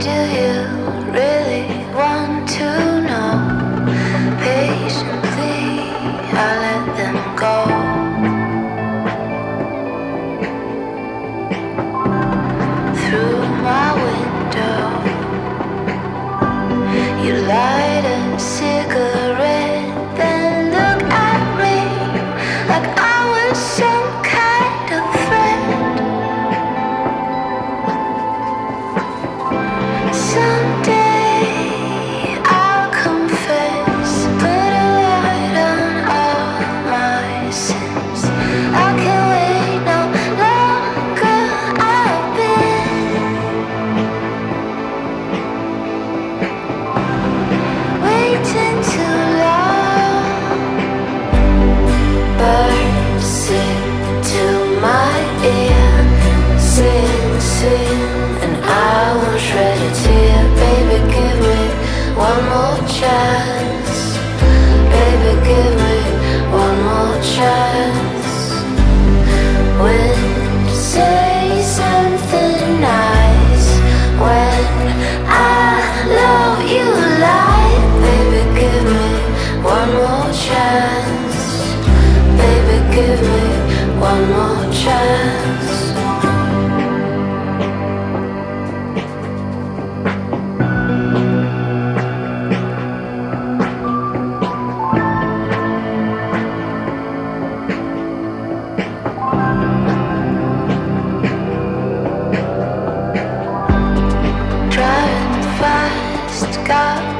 do you? give me one more chance. Driving fast, got